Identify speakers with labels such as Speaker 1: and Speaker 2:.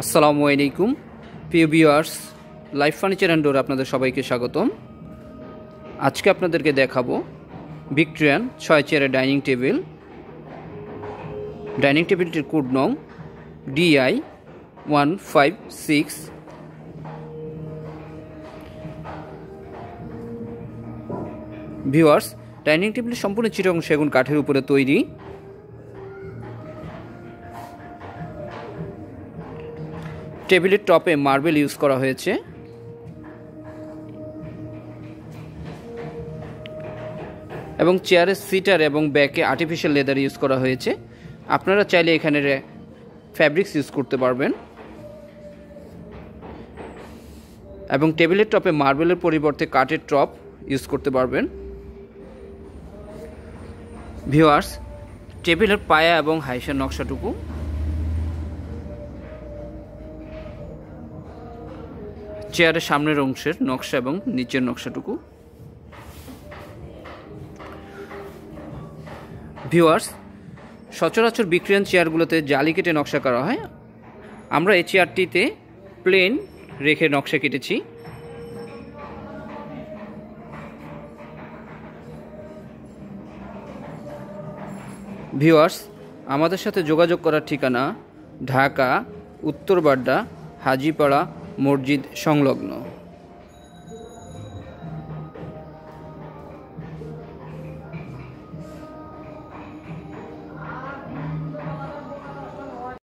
Speaker 1: আসসালামু আলাইকুম। প্রিয় viewers, life furniture and door আপনাদের সবাইকে স্বাগতম। আজকে আপনাদেরকে দেখাবো ভিক্টোরিয়ান ছয় চেয়ারের ডাইনিং টেবিল। ডাইনিং টেবিলটির কোড নং DI one five six. Viewers, dining table সম্পূর্ণ চিরং সেগুন কাঠের উপরে তৈরি টেবিলের টপে মার্বেল ইউজ করা হয়েছে। এবং চেয়ারের সিটার এবং ব্যাকে আর্টিফিশিয়াল লেদার ইউজ করা হয়েছে। আপনারা চাইলে এখানে ফ্যাব্রিক্স ইউজ করতে পারবেন। এবং টেবিলের টপে মার্বেলের পরিবর্তে কাঠের টপ ইউজ করতে পারবেন। ভিওয়ার্স টেবিলের পায়া এবং হাইসের নকশাটুকু চেয়ারের সামনের অংশের নকশা এবং নিচের নকশাটুকু। ভিউয়ার্স, সচরাচর বিক্রিয়ান চেয়ারগুলোতে জালি কেটে নকশা করা হয়। আমরা এই চেয়ারটিতে প্লেন রেখে নকশা কেটেছি। ভিউয়ার্স, আমাদের সাথে যোগাযোগ করার ঠিকানা ঢাকা উত্তরবাড্ডা হাজিপাড়া মসজিদ সংলগ্ন।